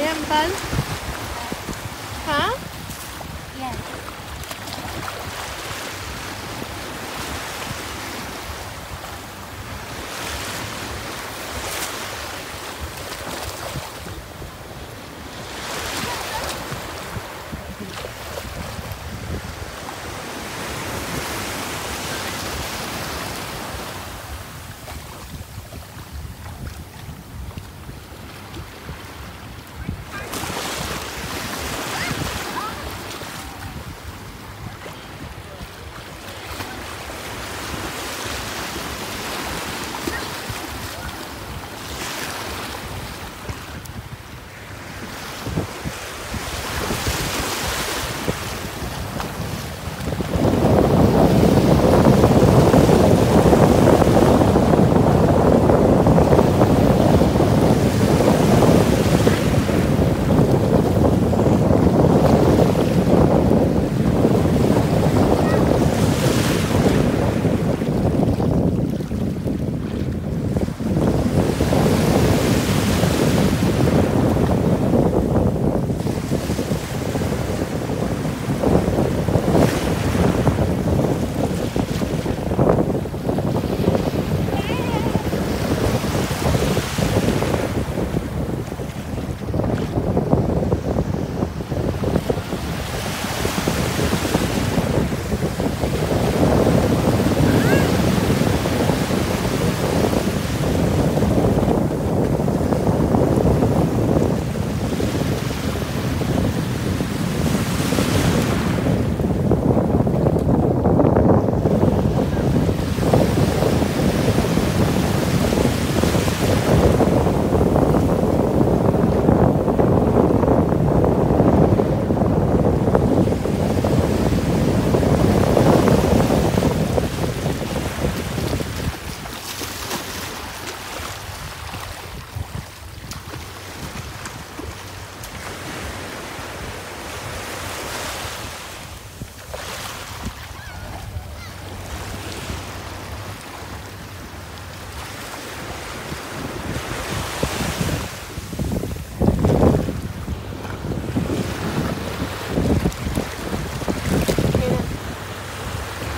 Are you having fun? Huh?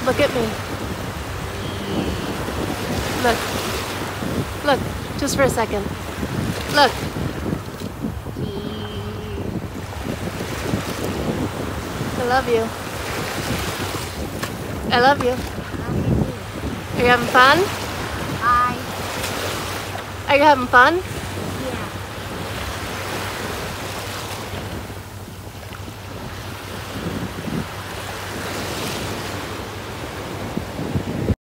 Look at me. Look. Look, just for a second. Look. I love you. I love you. Are you having fun? Hi. Are you having fun?